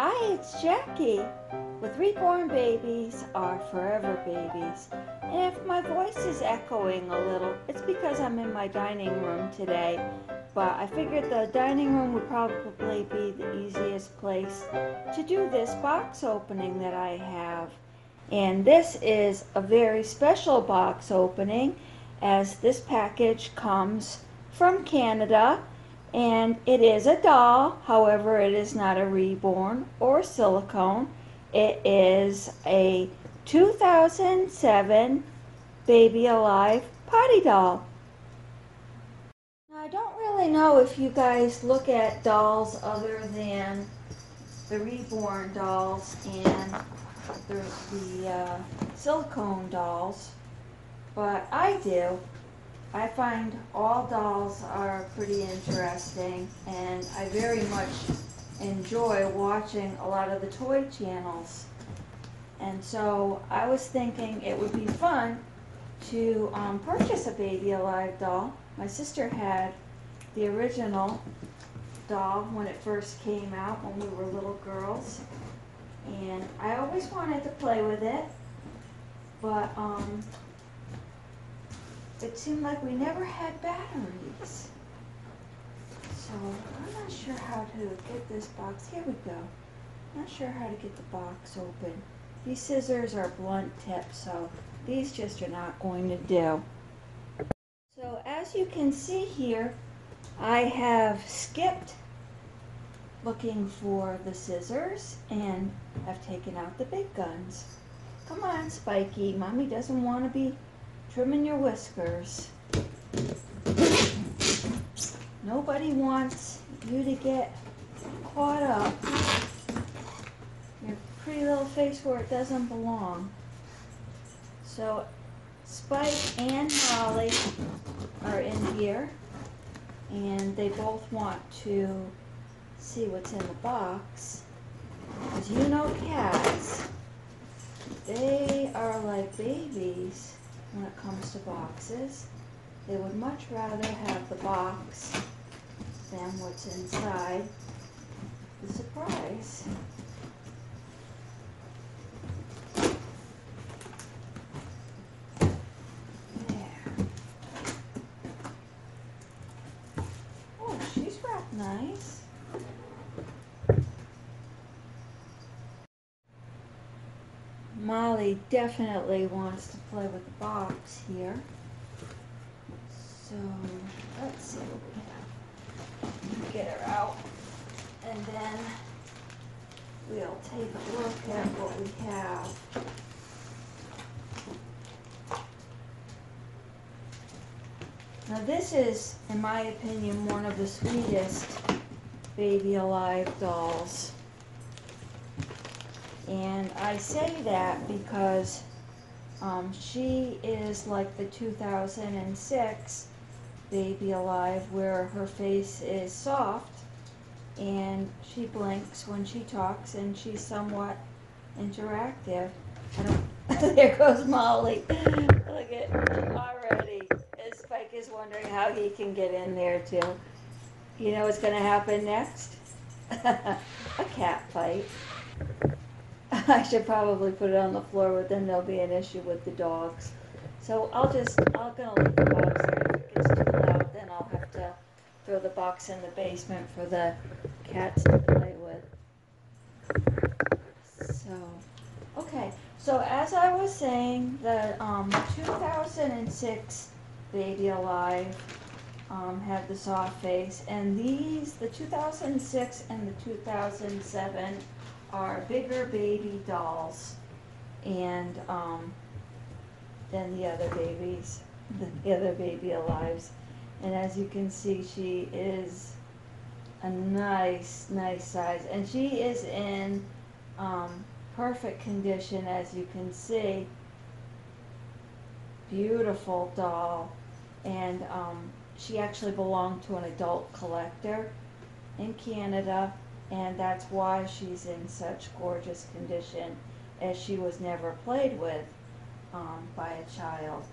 Hi, it's Jackie. With reborn babies are forever babies. And if my voice is echoing a little, it's because I'm in my dining room today. But I figured the dining room would probably be the easiest place to do this box opening that I have. And this is a very special box opening as this package comes from Canada and it is a doll. However, it is not a reborn or silicone. It is a 2007 Baby Alive potty doll. Now, I don't really know if you guys look at dolls other than the reborn dolls and the, the uh, silicone dolls, but I do. I find all dolls are pretty interesting and I very much enjoy watching a lot of the toy channels. And so I was thinking it would be fun to um, purchase a Baby Alive doll. My sister had the original doll when it first came out when we were little girls. And I always wanted to play with it, but um, it seemed like we never had batteries. So I'm not sure how to get this box. Here we go. Not sure how to get the box open. These scissors are blunt tips, so these just are not going to do. So as you can see here, I have skipped looking for the scissors and I've taken out the big guns. Come on, Spiky. Mommy doesn't want to be trimming your whiskers. Nobody wants you to get caught up. Your pretty little face where it doesn't belong. So Spike and Molly are in here and they both want to see what's in the box. Because you know cats, they are like babies when it comes to boxes. They would much rather have the box than what's inside the surprise. There. Oh, she's wrapped nice. Definitely wants to play with the box here. So let's see what we have. Get her out and then we'll take a look at what we have. Now this is, in my opinion, one of the sweetest Baby Alive dolls. And I say that because um, she is like the 2006 Baby Alive where her face is soft and she blinks when she talks and she's somewhat interactive. There goes Molly. Look at already. Spike is wondering how he can get in there too. You know what's going to happen next? A cat fight. I should probably put it on the floor, but then there'll be an issue with the dogs. So I'll just, I'm gonna leave the box there. If it gets too loud, then I'll have to throw the box in the basement for the cats to play with. So, okay, so as I was saying, the, um, two thousand and six Baby Alive, um, had the soft face, and these, the two thousand and six and the two thousand and seven are bigger baby dolls and um, than the other babies, the other baby alives. And as you can see, she is a nice, nice size. And she is in um, perfect condition, as you can see. Beautiful doll. And um, she actually belonged to an adult collector in Canada and that's why she's in such gorgeous condition as she was never played with um, by a child.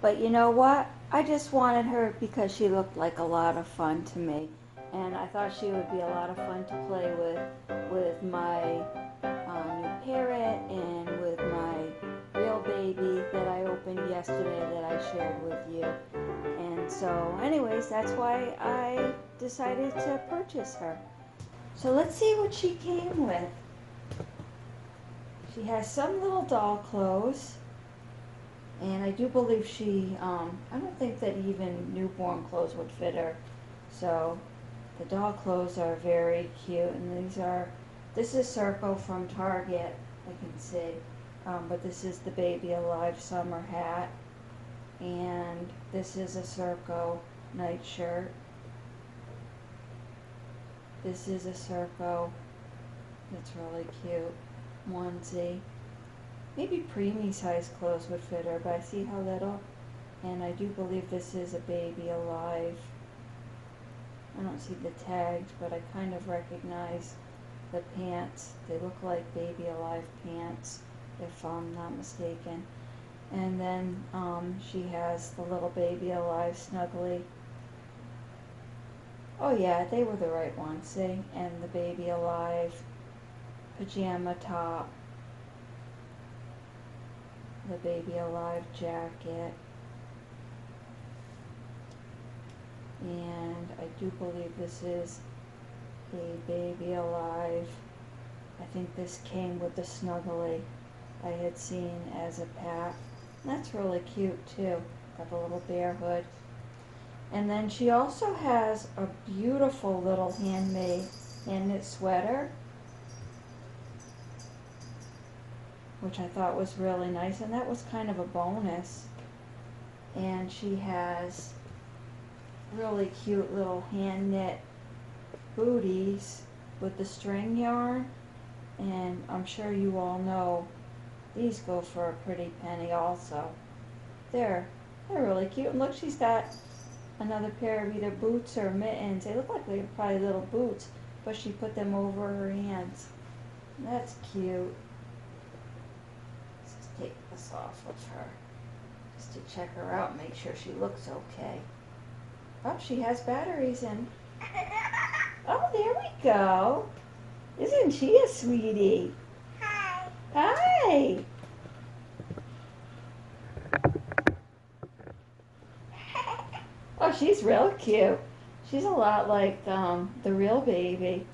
But you know what? I just wanted her because she looked like a lot of fun to me. And I thought she would be a lot of fun to play with, with my new parrot and baby that I opened yesterday that I shared with you. And so, anyways, that's why I decided to purchase her. So let's see what she came with. She has some little doll clothes. And I do believe she, um, I don't think that even newborn clothes would fit her. So the doll clothes are very cute. And these are, this is Circo from Target, I can see. Um, but this is the Baby Alive summer hat. And this is a Circo nightshirt. This is a Circo. That's really cute. Onesie. Maybe preemie size clothes would fit her, but I see how little. And I do believe this is a baby alive. I don't see the tags, but I kind of recognize the pants. They look like baby alive pants, if I'm not mistaken. And then um, she has the little baby alive snuggly. Oh yeah, they were the right ones, see? And the baby alive pajama top the Baby Alive jacket. And I do believe this is a Baby Alive. I think this came with the Snuggly I had seen as a pack. That's really cute too. Got the little bear hood. And then she also has a beautiful little handmade hand knit sweater which I thought was really nice, and that was kind of a bonus. And she has really cute little hand knit booties with the string yarn, and I'm sure you all know these go for a pretty penny also. They're, they're really cute, and look, she's got another pair of either boots or mittens. They look like they're probably little boots, but she put them over her hands. That's cute Just take this off of her just to check her out, make sure she looks okay. Oh, she has batteries in. Oh, there we go. Isn't she a sweetie? Hi. Oh, she's real cute. She's a lot like um, the real baby.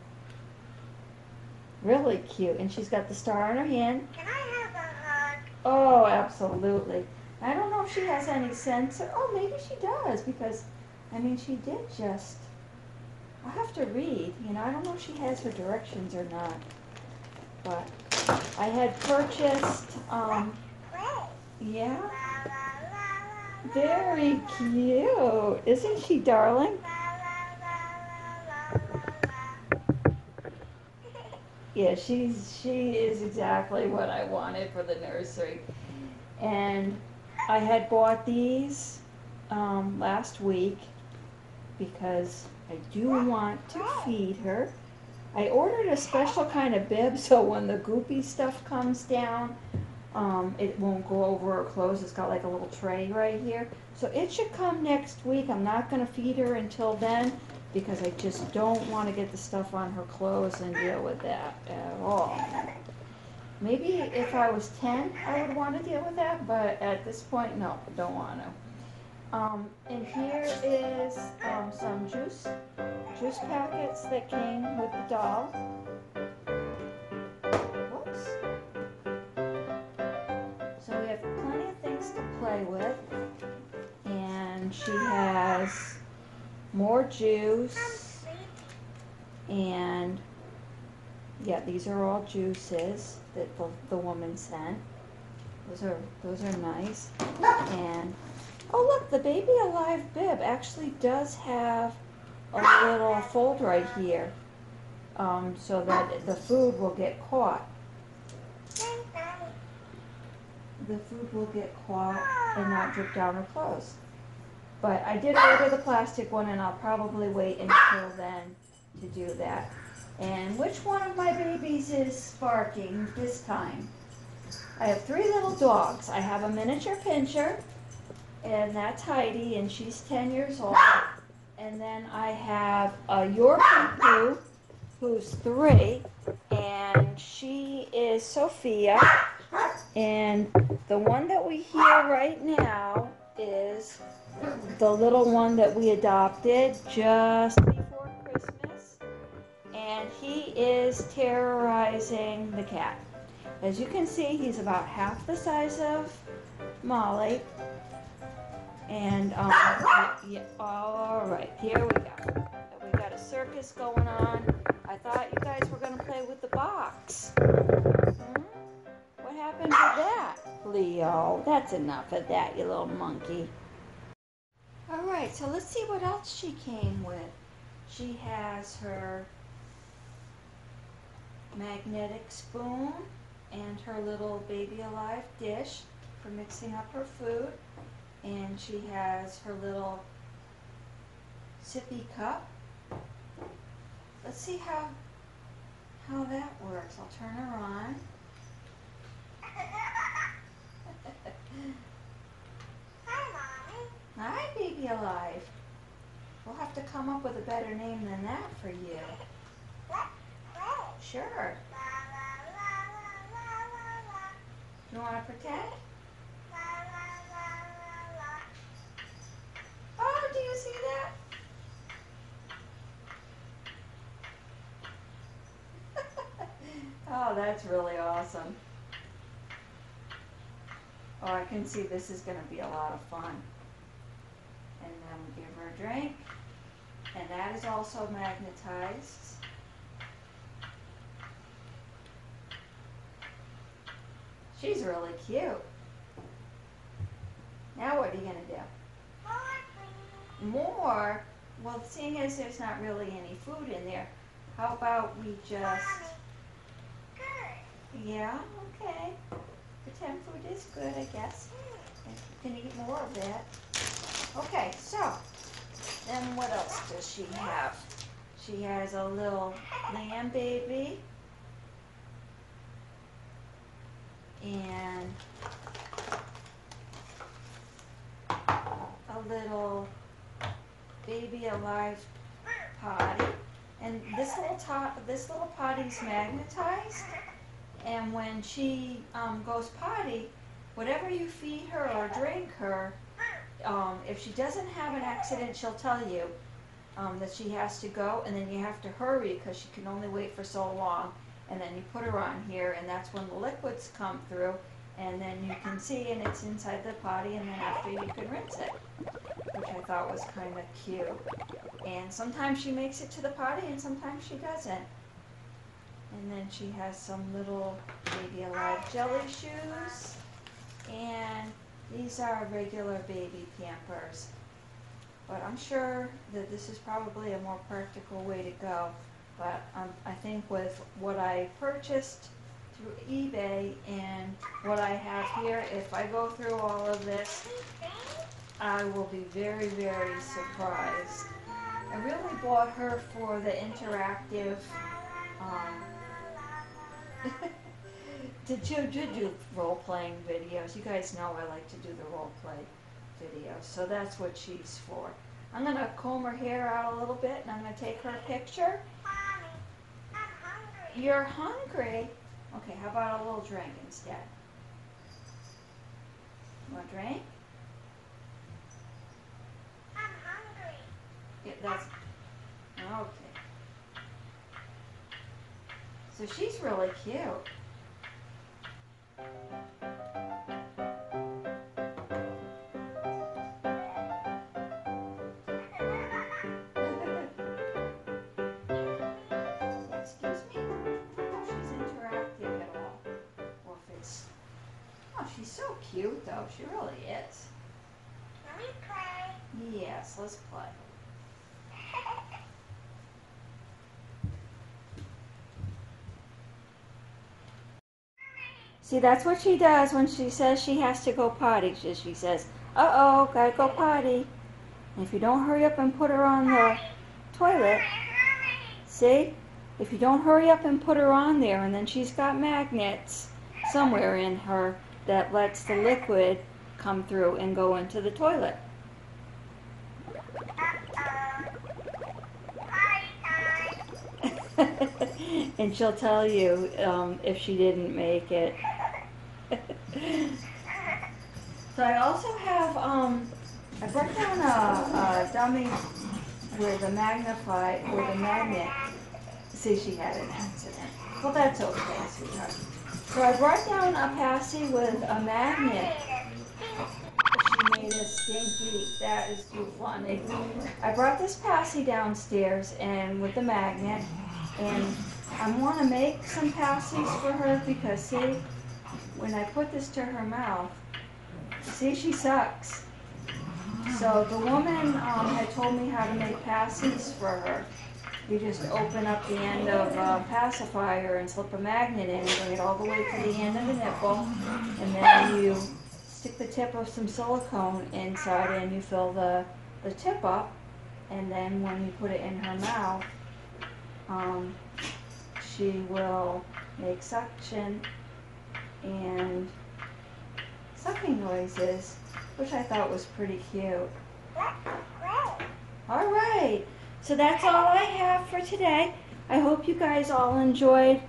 Really cute. And she's got the star on her hand. Can I have a hug? Oh, absolutely. I don't know if she has any sense. Oh, maybe she does because, I mean, she did just. I'll have to read. You know, I don't know if she has her directions or not. But I had purchased. Um, yeah, very cute. Isn't she darling? Yeah, she's she is exactly what I wanted for the nursery. And I had bought these um, last week because I do want to feed her. I ordered a special kind of bib so when the goopy stuff comes down, um, it won't go over her clothes. It's got like a little tray right here. So it should come next week. I'm not going to feed her until then because I just don't want to get the stuff on her clothes and deal with that at all. Maybe if I was 10, I would want to deal with that, but at this point, no, don't want to. Um, and here is um, some juice, juice packets that came with the doll. Whoops. So we have plenty of things to play with. And she has more juice. And yeah, these are all juices that the, the woman sent. Those are those are nice. And oh look, the baby alive bib actually does have a little fold right here, um, so that the food will get caught. The food will get caught and not drip down her clothes. But I did order the plastic one, and I'll probably wait until then to do that. And which one of my babies is barking this time? I have three little dogs. I have a miniature pinscher, and that's Heidi, and she's 10 years old. And then I have uh, a Yorkie Poo, who's three, and she is Sophia. And the one that we hear right now is the little one that we adopted just before Christmas. And he is terrorizing the cat. As you can see, he's about half the size of Molly. And, um, yeah, all right, here we go. We got a circus going on. I thought you guys were gonna play with the box. Hmm? What happened to that, Leo? That's enough of that, you little monkey. All right, so let's see what else she came with. She has her magnetic spoon and her little baby alive dish for mixing up her food. And she has her little sippy cup. Let's see how how that works. I'll turn her on. Hi, Mommy. Hi, baby alive. We'll have to come up with a better name than that for you. Sure. You want to pretend? La, la, la, la, la. Oh, do you see that? oh, that's really awesome. Oh, I can see this is going to be a lot of fun. And then we give her a drink. And that is also magnetized. She's really cute. Now what are you going to do? More, well, seeing as there's not really any food in there, how about we just. Yeah, okay. Pretend food is good, I guess. And you can eat more of that. Okay, so, then what else does she have? She has a little lamb baby. And a little baby alive potty. And this little tot, this little potty's magnetized. And when she um, goes potty, whatever you feed her or drink her, um, if she doesn't have an accident, she'll tell you um, that she has to go, and then you have to hurry because she can only wait for so long. And then you put her on here, and that's when the liquids come through, and then you can see, and it's inside the potty, and then after you can rinse it, which I thought was kind of cute. And sometimes she makes it to the potty, and sometimes she doesn't. And then she has some little baby alive jelly shoes, and these are regular baby Pampers. But I'm sure that this is probably a more practical way to go. But um, I think with what I purchased through eBay and what I have here, if I go through all of this, I will be very, very surprised. I really bought her for the interactive, um, to do, to do role-playing videos. You guys know I like to do the role-play videos, so that's what she's for. I'm gonna comb her hair out a little bit, and I'm gonna take her picture. Mommy, I'm hungry. You're hungry? Okay, how about a little drink instead? You want a drink? I'm hungry. Yeah, that's, okay. So she's really cute. Excuse me? She's interactive at all. Oh, she's so cute though, she really is. Let me play. Yes, let's play. See, that's what she does when she says she has to go potty. She, says, uh oh, gotta go potty. And if you don't hurry up and put her on the toilet, see? If you don't hurry up and put her on there, and then she's got magnets somewhere in her that lets the liquid come through and go into the toilet. and she'll tell you um, if she didn't make it. so I also have um, I brought down a, a dummy with a magnify with a magnet. See, she had an accident. Well, that's okay, sweetheart. So I brought down a passy with a magnet. She made a stinky. That is too funny. I brought this passy downstairs and with the magnet, and I want to make some passies for her because see, when I put this to her mouth, see, she sucks. So the woman um, had told me how to make passes for her. You just open up the end of a pacifier and slip a magnet in, bring it all the way to the end of the nipple, and then you stick the tip of some silicone inside and you fill the, the tip up, and then when you put it in her mouth, um, she will make suction and sucking noises, which I thought was pretty cute. All right, so that's all I have for today. I hope you guys all enjoyed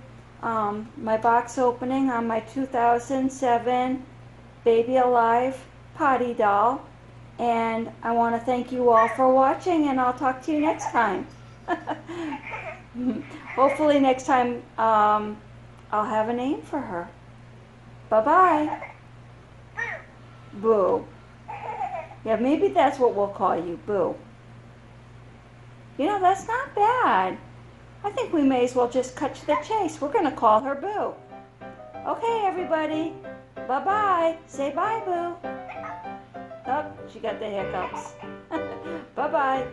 um, my box opening on my 2007 Baby Alive potty doll. And I want to thank you all for watching, and I'll talk to you next time. Hopefully, next time um, I'll have a name for her. Bye bye. Boo. Yeah, maybe that's what we'll call you, Boo. You know, that's not bad. I think we may as well just cut to the chase. We're going to call her Boo. Okay, everybody. Bye bye. Say bye, Boo. Oh, she got the hiccups. bye bye.